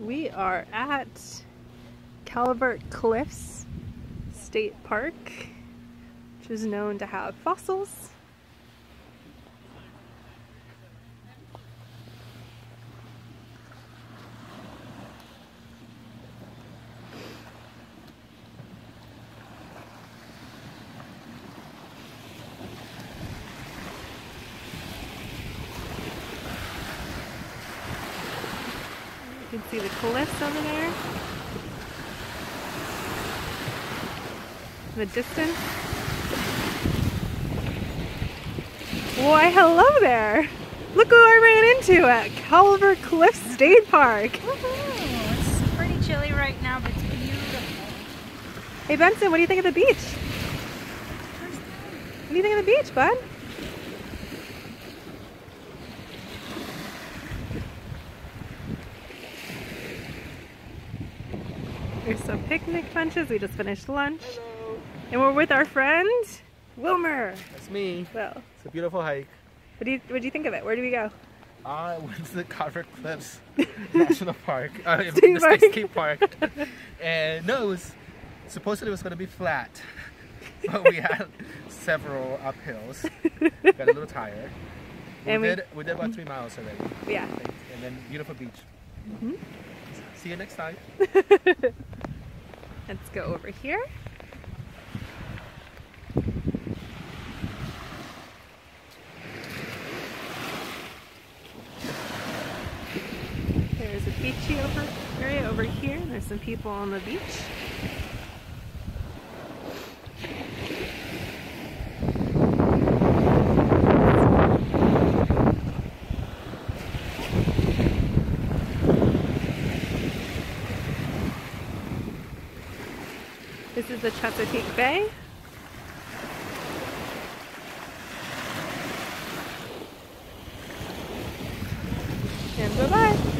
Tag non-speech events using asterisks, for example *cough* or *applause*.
We are at Calvert Cliffs State Park, which is known to have fossils. You can see the cliffs over there. In the distance. Why, hello there! Look who I ran into at Calvert Cliff State Park. It's pretty chilly right now, but it's beautiful. Hey Benson, what do you think of the beach? What do you think of the beach, bud? There's some picnic benches. We just finished lunch. Hello. And we're with our friend, Wilmer. That's me. Well, It's a beautiful hike. what do you what do you think of it? Where do we go? I went to the Calvert Cliffs *laughs* National Park, uh, State the park. skate park, and no, it was supposedly it was going to be flat, *laughs* but we had several uphills. Got a little tired. We And we- did we did about three miles already, Yeah. and then beautiful beach. Mhm. See you next time. *laughs* Let's go over here. There's a beachy over area over here. There's some people on the beach. This is the Chesapeake Bay. And bye-bye.